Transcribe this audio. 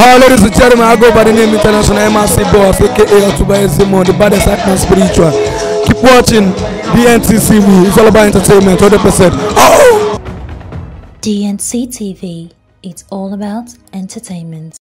Oh, ladies and gentlemen, I go by the name International MRC Boss, aka Otuba Ezimo, the baddest actor spiritual. Keep watching DNCTV. It's all about entertainment, 100%. Oh! DNC TV, it's all about entertainment.